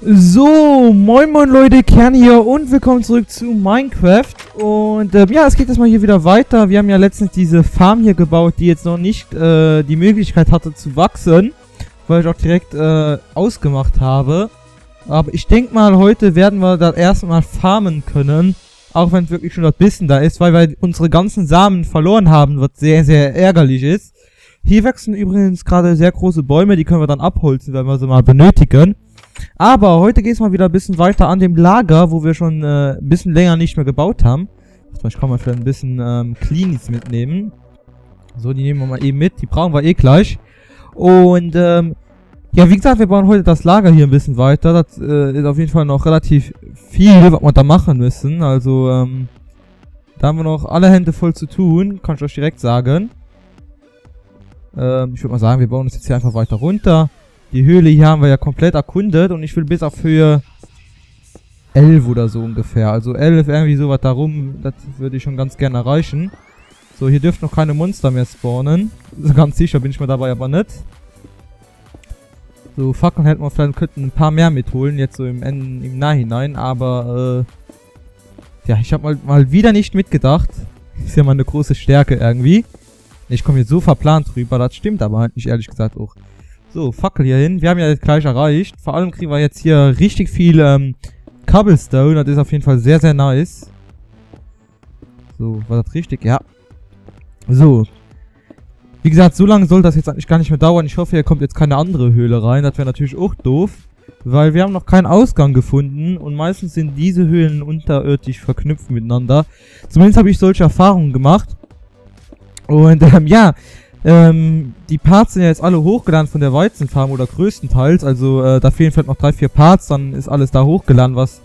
So, moin moin Leute, Kern hier und willkommen zurück zu Minecraft. Und ähm, ja, es geht jetzt mal hier wieder weiter. Wir haben ja letztens diese Farm hier gebaut, die jetzt noch nicht äh, die Möglichkeit hatte zu wachsen. Weil ich auch direkt äh, ausgemacht habe. Aber ich denke mal, heute werden wir das erste Mal farmen können. Auch wenn es wirklich schon das Bissen da ist, weil wir unsere ganzen Samen verloren haben, was sehr, sehr ärgerlich ist. Hier wachsen übrigens gerade sehr große Bäume, die können wir dann abholzen, wenn wir sie mal benötigen. Aber heute geht es mal wieder ein bisschen weiter an dem Lager, wo wir schon äh, ein bisschen länger nicht mehr gebaut haben. Ich kann mal vielleicht ein bisschen ähm, Cleanies mitnehmen. So, die nehmen wir mal eben mit. Die brauchen wir eh gleich. Und, ähm, ja, wie gesagt, wir bauen heute das Lager hier ein bisschen weiter. Das äh, ist auf jeden Fall noch relativ viel, was wir da machen müssen. Also, ähm, da haben wir noch alle Hände voll zu tun. Kann ich euch direkt sagen. Ähm, ich würde mal sagen, wir bauen das jetzt hier einfach weiter runter. Die Höhle hier haben wir ja komplett erkundet und ich will bis auf Höhe 11 oder so ungefähr. Also 11, irgendwie sowas darum, das würde ich schon ganz gerne erreichen. So, hier dürfen noch keine Monster mehr spawnen. So ganz sicher bin ich mir dabei aber nicht. So, Fackeln hätten wir vielleicht könnten ein paar mehr mitholen, jetzt so im, Ende, im Nachhinein, aber äh, ja, ich habe mal, mal wieder nicht mitgedacht. Ist ja mal eine große Stärke irgendwie. Ich komme jetzt so verplant drüber, das stimmt aber halt nicht, ehrlich gesagt auch. So, Fackel hier hin. Wir haben ja jetzt gleich erreicht. Vor allem kriegen wir jetzt hier richtig viel ähm, Cobblestone. Das ist auf jeden Fall sehr, sehr nice. So, war das richtig? Ja. So. Wie gesagt, so lange soll das jetzt eigentlich gar nicht mehr dauern. Ich hoffe, hier kommt jetzt keine andere Höhle rein. Das wäre natürlich auch doof. Weil wir haben noch keinen Ausgang gefunden. Und meistens sind diese Höhlen unterirdisch verknüpft miteinander. Zumindest habe ich solche Erfahrungen gemacht. Und ähm, ja, ähm, die Parts sind ja jetzt alle hochgeladen von der Weizenfarm oder größtenteils. Also äh, da fehlen vielleicht noch drei, vier Parts, dann ist alles da hochgeladen, was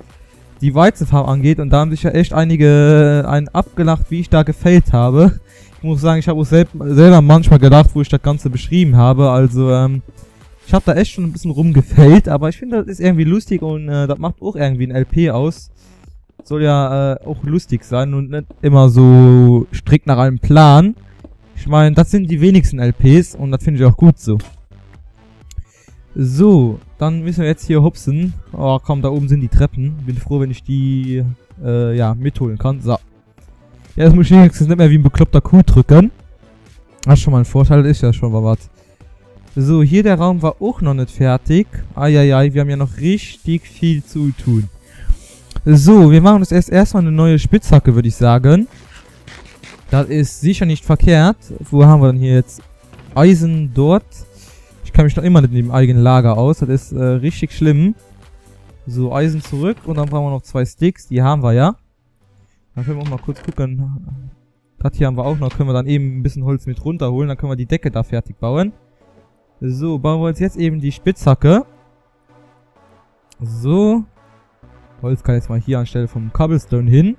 die Weizenfarm angeht. Und da haben sich ja echt einige äh, einen abgelacht, wie ich da gefällt habe. Ich muss sagen, ich habe auch selb selber manchmal gedacht, wo ich das Ganze beschrieben habe. Also ähm, ich habe da echt schon ein bisschen rumgefällt, aber ich finde, das ist irgendwie lustig und äh, das macht auch irgendwie ein LP aus. Soll ja äh, auch lustig sein und nicht immer so strikt nach einem Plan. Ich meine, das sind die wenigsten LPs und das finde ich auch gut so. So, dann müssen wir jetzt hier hupsen. Oh, komm, da oben sind die Treppen. Bin froh, wenn ich die, äh, ja, mitholen kann. So. Ja, jetzt muss ich wenigstens nicht mehr wie ein bekloppter Kuh drücken. Das ist schon mal ein Vorteil, ist ja schon mal was. So, hier der Raum war auch noch nicht fertig. Eieiei, wir haben ja noch richtig viel zu tun. So, wir machen uns erst erstmal eine neue Spitzhacke, würde ich sagen. Das ist sicher nicht verkehrt. Wo haben wir denn hier jetzt? Eisen dort. Ich kann mich noch immer nicht neben eigenen Lager aus. Das ist äh, richtig schlimm. So, Eisen zurück. Und dann brauchen wir noch zwei Sticks. Die haben wir ja. Dann können wir auch mal kurz gucken. Das hier haben wir auch noch. Können wir dann eben ein bisschen Holz mit runterholen. Dann können wir die Decke da fertig bauen. So, bauen wir uns jetzt eben die Spitzhacke. So. Holz kann jetzt mal hier anstelle vom Cobblestone hin.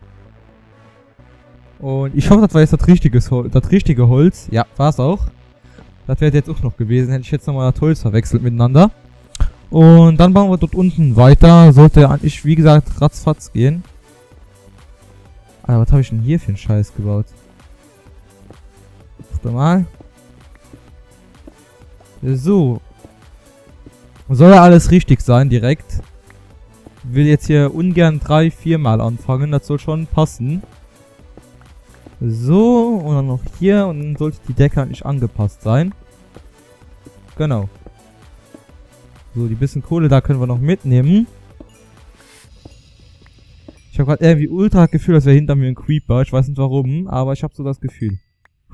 Und ich hoffe, das war jetzt das richtige, das richtige Holz. Ja, war es auch. Das wäre jetzt auch noch gewesen. Hätte ich jetzt nochmal das Holz verwechselt miteinander. Und dann bauen wir dort unten weiter. Sollte eigentlich, wie gesagt, ratzfatz gehen. Alter, was habe ich denn hier für einen Scheiß gebaut? Warte mal. So. Soll ja alles richtig sein, direkt. Will jetzt hier ungern drei, viermal anfangen. Das soll schon passen. So, und dann noch hier. Und dann sollte die Decke eigentlich angepasst sein. Genau. So, die bisschen Kohle da können wir noch mitnehmen. Ich habe gerade irgendwie ultra Gefühl, dass wäre hinter mir ein Creeper. Ich weiß nicht warum, aber ich habe so das Gefühl.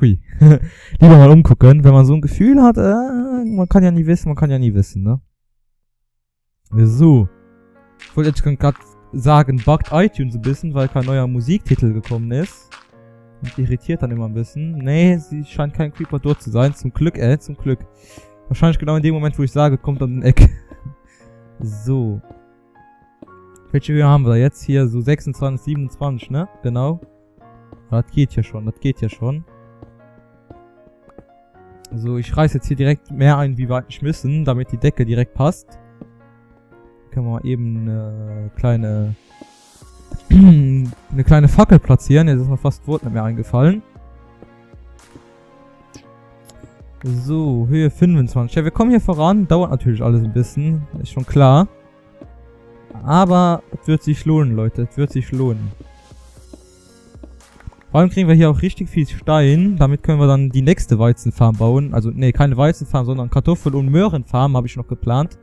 Hui. Lieber mal umgucken. Wenn man so ein Gefühl hat, äh, man kann ja nie wissen, man kann ja nie wissen, ne? So. Ich wollte jetzt gerade sagen, bugged iTunes ein bisschen, weil kein neuer Musiktitel gekommen ist. Und irritiert dann immer ein bisschen. Nee, sie scheint kein Creeper dort zu sein. Zum Glück, äh, zum Glück. Wahrscheinlich genau in dem Moment, wo ich sage, kommt dann ein Eck. so. Welche Höhe haben wir jetzt? Hier so 26, 27, ne? Genau. Das geht ja schon, das geht ja schon. So, ich reiß jetzt hier direkt mehr ein, wie weit ich müssen, damit die Decke direkt passt. Können wir mal eben eine kleine eine kleine Fackel platzieren. Jetzt ist mir fast Wort nicht mehr eingefallen. So, Höhe 25. Ja, wir kommen hier voran. Dauert natürlich alles ein bisschen. Ist schon klar. Aber es wird sich lohnen, Leute. Es wird sich lohnen. Vor allem kriegen wir hier auch richtig viel Stein. Damit können wir dann die nächste Weizenfarm bauen. Also, nee, keine Weizenfarm, sondern Kartoffel- und Möhrenfarm habe ich noch geplant.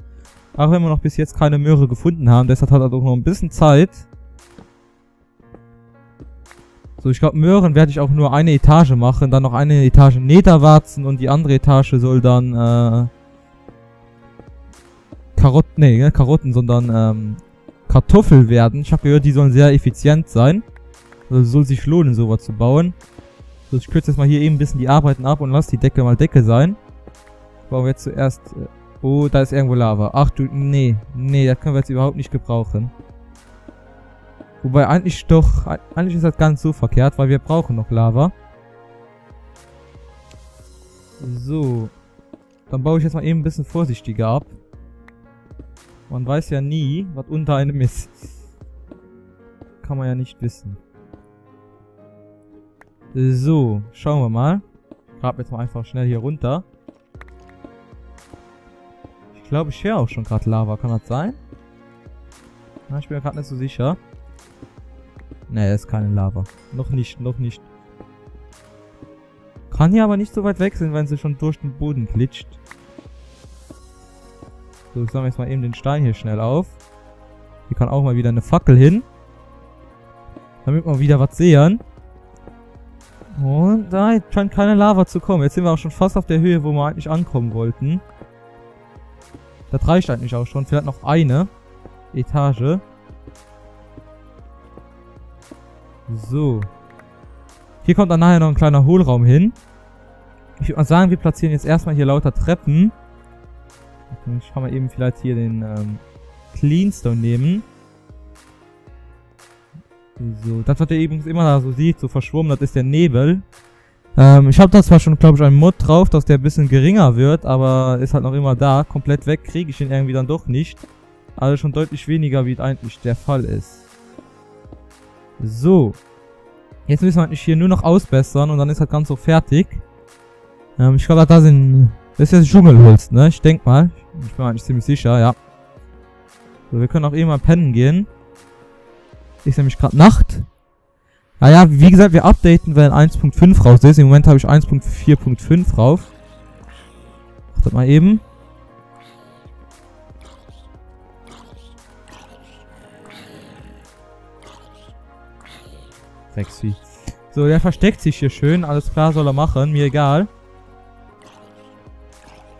Auch wenn wir noch bis jetzt keine Möhre gefunden haben. Deshalb hat er doch noch ein bisschen Zeit. So, ich glaube, Möhren werde ich auch nur eine Etage machen. Dann noch eine Etage Nederwarzen und die andere Etage soll dann, äh... Karotten, nee, ne, Karotten, sondern, ähm, Kartoffel werden. Ich habe gehört, die sollen sehr effizient sein. Also soll sich lohnen, sowas zu bauen. So, ich kürze jetzt mal hier eben ein bisschen die Arbeiten ab und lass die Decke mal Decke sein. Bauen wir jetzt zuerst... Äh, oh, da ist irgendwo Lava. Ach du, nee, nee, das können wir jetzt überhaupt nicht gebrauchen. Wobei eigentlich doch, eigentlich ist das nicht so verkehrt, weil wir brauchen noch Lava. So. Dann baue ich jetzt mal eben ein bisschen vorsichtiger ab. Man weiß ja nie, was unter einem ist. Kann man ja nicht wissen. So, schauen wir mal. Ich grab jetzt mal einfach schnell hier runter. Ich glaube, ich höre auch schon gerade Lava. Kann das sein? Na, ich bin mir gerade nicht so sicher. Ne, ist keine Lava. Noch nicht, noch nicht. Kann hier aber nicht so weit weg sein, wenn sie schon durch den Boden glitscht. So, ich sammle jetzt mal eben den Stein hier schnell auf. Hier kann auch mal wieder eine Fackel hin. Damit wir wieder was sehen. Und da scheint keine Lava zu kommen. Jetzt sind wir auch schon fast auf der Höhe, wo wir eigentlich ankommen wollten. Das reicht eigentlich auch schon. Vielleicht noch eine Etage. So. Hier kommt dann nachher noch ein kleiner Hohlraum hin. Ich würde mal sagen, wir platzieren jetzt erstmal hier lauter Treppen. Ich kann mal eben vielleicht hier den ähm, Cleanstone nehmen. So, das, was ihr eben immer da so sieht, so verschwommen, das ist der Nebel. Ähm, ich habe da zwar schon, glaube ich, einen Mod drauf, dass der ein bisschen geringer wird, aber ist halt noch immer da. Komplett weg kriege ich ihn irgendwie dann doch nicht. Also schon deutlich weniger, wie es eigentlich der Fall ist. So. Jetzt müssen wir eigentlich hier nur noch ausbessern und dann ist das Ganze so fertig. Ähm, ich glaube, da sind... Das ist jetzt Dschungelholz, ne? Ich denke mal. Ich bin eigentlich ziemlich sicher, ja. So, wir können auch eben mal pennen gehen. Ist nämlich gerade Nacht. Naja, wie gesagt, wir updaten, wenn 1.5 raus ist. Im Moment habe ich 1.4.5 drauf. Wartet mal eben. Rexy. So, der versteckt sich hier schön. Alles klar soll er machen. Mir egal.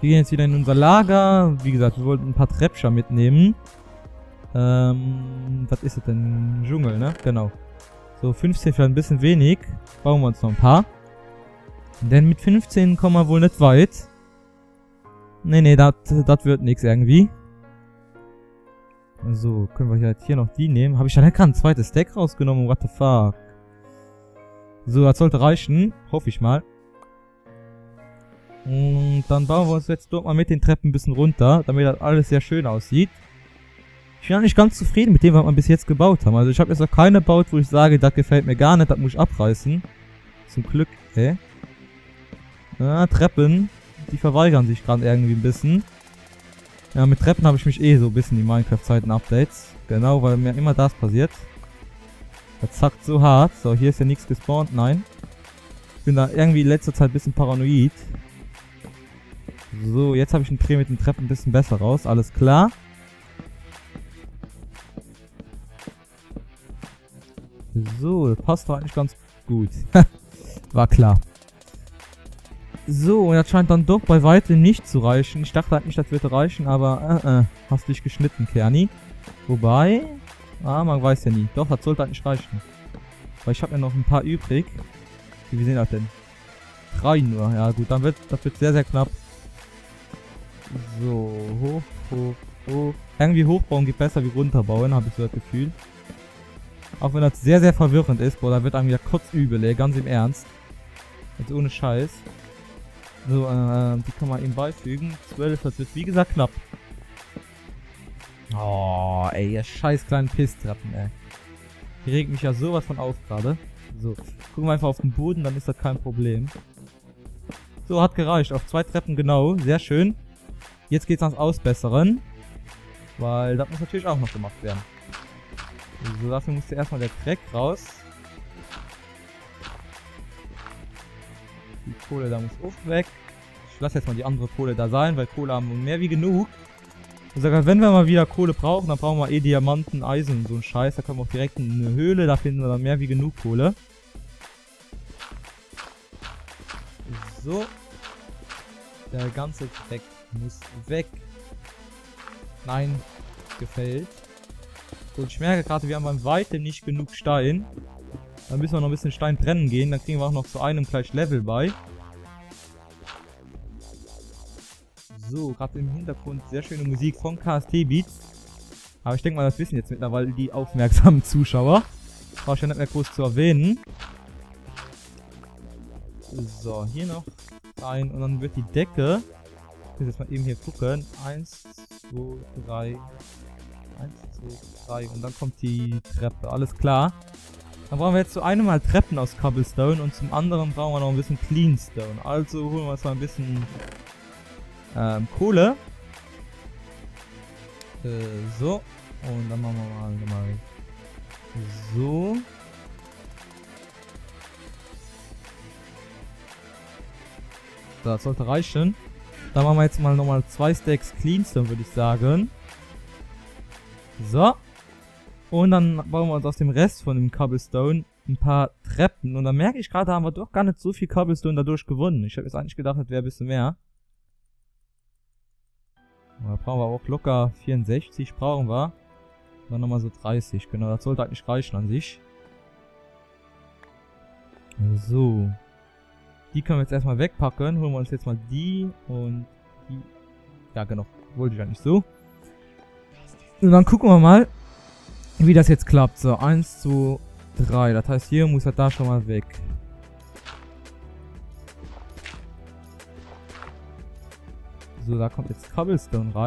Wir gehen jetzt wieder in unser Lager. Wie gesagt, wir wollten ein paar Treppscher mitnehmen. Ähm, was ist das denn? Dschungel, ne? Genau. So, 15 für ein bisschen wenig. Bauen wir uns noch ein paar. Denn mit 15 kommen wir wohl nicht weit. Nee, nee, das wird nichts irgendwie. So, können wir halt hier noch die nehmen. Habe ich ja gerade ein zweites Deck rausgenommen? What the fuck? So, das sollte reichen. Hoffe ich mal. Und dann bauen wir uns jetzt dort mal mit den Treppen ein bisschen runter, damit das alles sehr schön aussieht. Ich bin eigentlich ganz zufrieden mit dem, was wir bis jetzt gebaut haben. Also ich habe jetzt noch keine gebaut, wo ich sage, das gefällt mir gar nicht, das muss ich abreißen. Zum Glück, hä? Ja, Treppen. Die verweigern sich gerade irgendwie ein bisschen. Ja, mit Treppen habe ich mich eh so ein bisschen die Minecraft-Zeiten-Updates. Genau, weil mir immer das passiert. Das zackt so hart. So, hier ist ja nichts gespawnt, nein. Ich bin da irgendwie in letzter Zeit ein bisschen paranoid. So, jetzt habe ich den Dreh mit den Treppen ein bisschen besser raus. Alles klar. So, passt doch eigentlich ganz gut. War klar. So, und das scheint dann doch bei weitem nicht zu reichen. Ich dachte eigentlich, das würde reichen, aber äh, äh, hast dich geschnitten, Kerni. Wobei, ah, man weiß ja nie. Doch, das sollte eigentlich reichen. Weil ich habe ja noch ein paar übrig. Wie sehen das denn? Drei nur. Ja gut, dann wird das wird sehr, sehr knapp. So, hoch, hoch, hoch. Irgendwie hochbauen geht besser wie runterbauen, habe ich so das Gefühl. Auch wenn das sehr, sehr verwirrend ist, boah, da wird einem ja kurz übel, ey, ganz im Ernst. Jetzt ohne Scheiß. So, äh, die kann man ihm beifügen. 12, das wird wie gesagt knapp. Oh, ey, ihr scheiß kleinen Pisstreppen, ey. Die regt mich ja sowas von auf gerade. So, gucken wir einfach auf den Boden, dann ist das kein Problem. So, hat gereicht. Auf zwei Treppen genau. Sehr schön. Jetzt geht's ans Ausbessern. Weil das muss natürlich auch noch gemacht werden. So, dafür musste erstmal der Dreck raus. Die Kohle da muss auch weg. Ich lasse jetzt mal die andere Kohle da sein, weil Kohle haben wir mehr wie genug. Und sogar wenn wir mal wieder Kohle brauchen, dann brauchen wir eh Diamanten, Eisen und so ein Scheiß. Da können wir auch direkt in eine Höhle, da finden wir dann mehr wie genug Kohle. So. Der ganze Dreck muss weg. Nein, gefällt. Und ich merke gerade, wir haben beim Weitem nicht genug Stein. Dann müssen wir noch ein bisschen Stein brennen gehen. Dann kriegen wir auch noch zu einem gleich Level bei. So, gerade im Hintergrund sehr schöne Musik von KST Beats. Aber ich denke mal, das wissen jetzt mittlerweile die aufmerksamen Zuschauer. Brauche ich ja nicht mehr groß zu erwähnen. So, hier noch rein. Und dann wird die Decke. Ich muss jetzt mal eben hier gucken. Eins, zwei, drei. Eins, zwei, drei. Und dann kommt die Treppe. Alles klar. Dann brauchen wir jetzt zu einem mal Treppen aus Cobblestone und zum anderen brauchen wir noch ein bisschen Cleanstone. Also holen wir uns mal ein bisschen ähm, Kohle. Äh, so. Und dann machen wir mal, mal so. Das sollte reichen. Dann machen wir jetzt mal nochmal zwei Stacks Cleanstone, würde ich sagen. So. Und dann bauen wir uns aus dem Rest von dem Cobblestone ein paar Treppen. Und dann merke ich gerade, haben wir doch gar nicht so viel Cobblestone dadurch gewonnen. Ich habe jetzt eigentlich gedacht, das wäre ein bisschen mehr. Da brauchen wir auch locker 64, brauchen wir. Dann nochmal so 30, genau, das sollte eigentlich reichen an sich. So. Die können wir jetzt erstmal wegpacken. Holen wir uns jetzt mal die und die. Ja, genau. Wollte ich ja nicht so. Und dann gucken wir mal, wie das jetzt klappt. So, 1 zu 3. Das heißt, hier muss er da schon mal weg. So, da kommt jetzt Cobblestone rein.